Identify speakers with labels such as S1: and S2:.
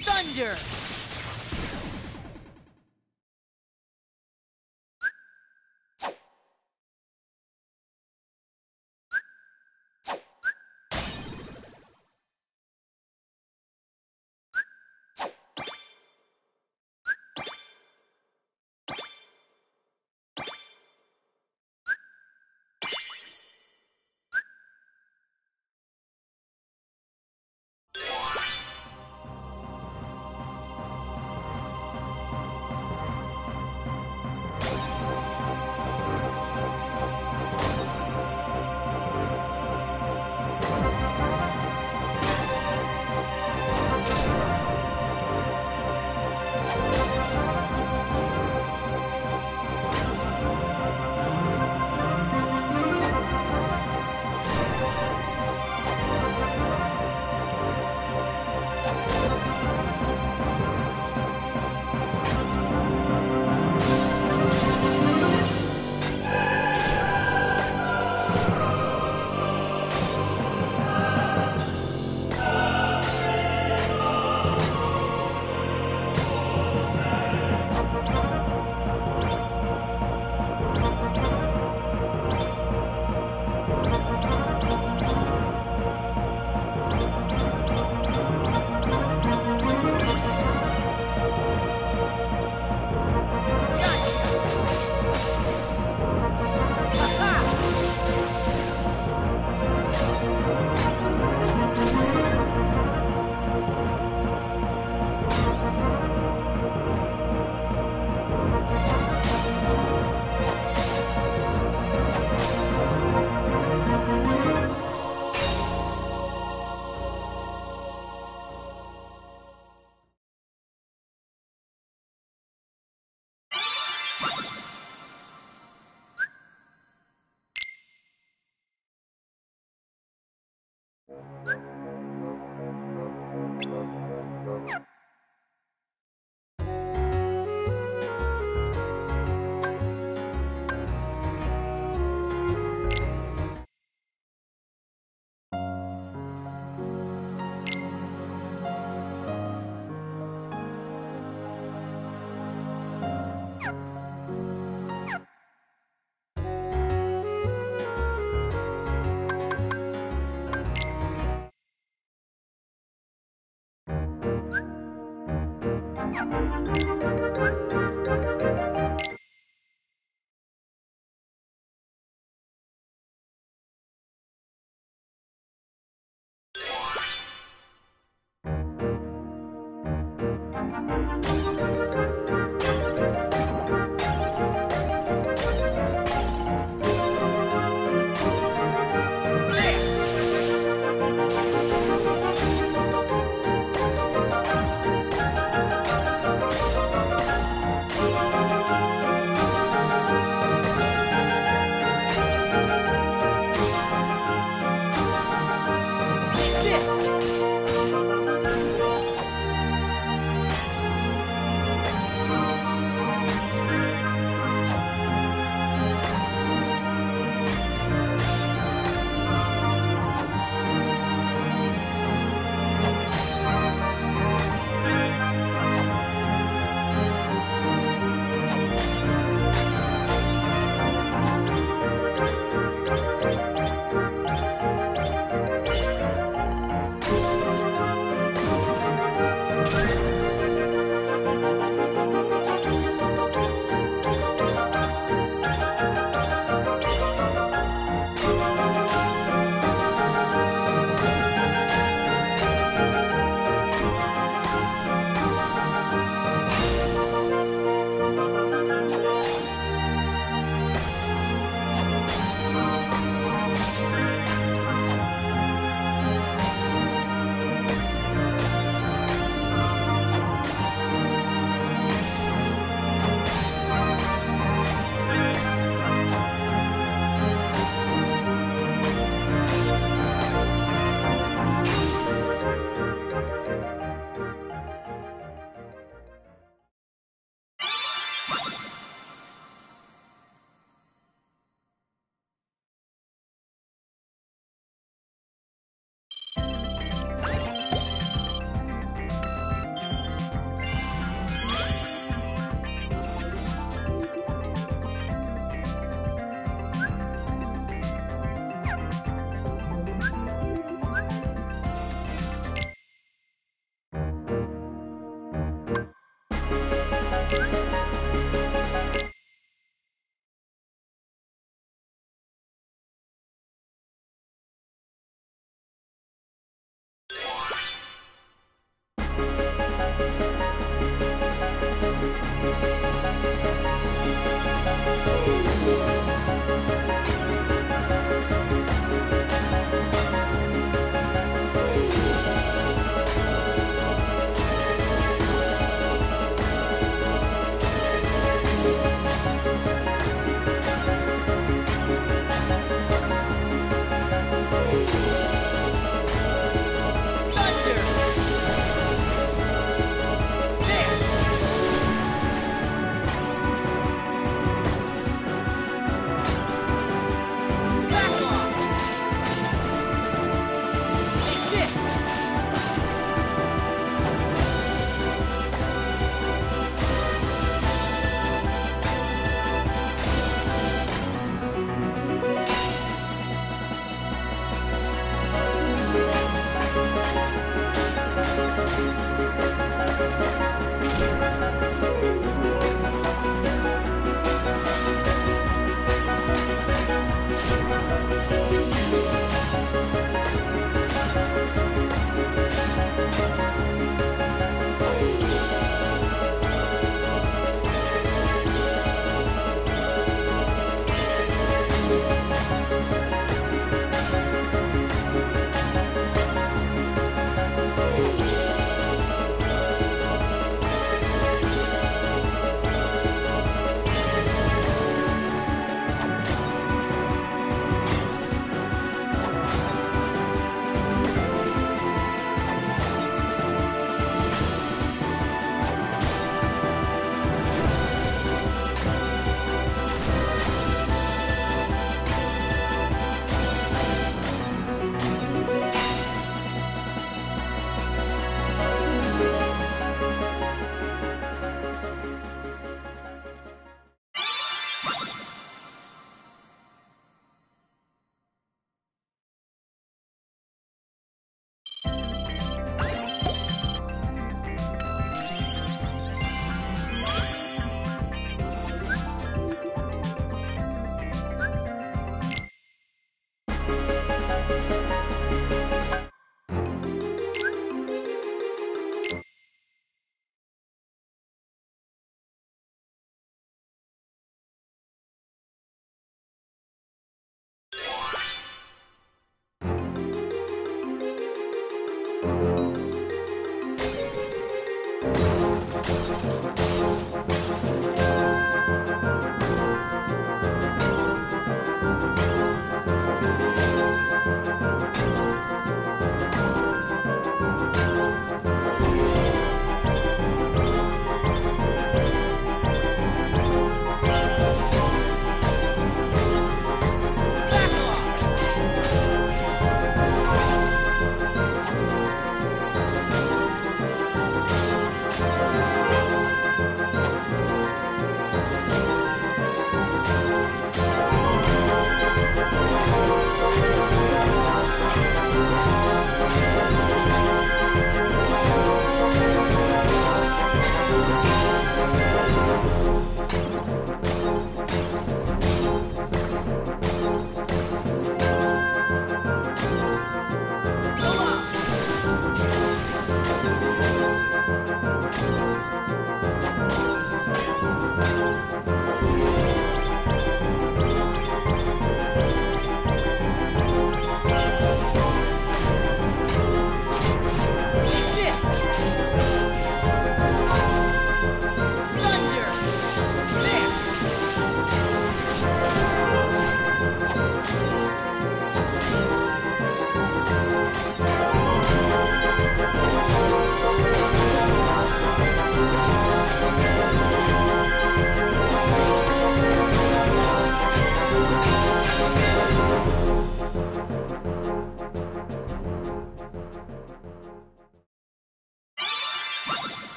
S1: Thunder! you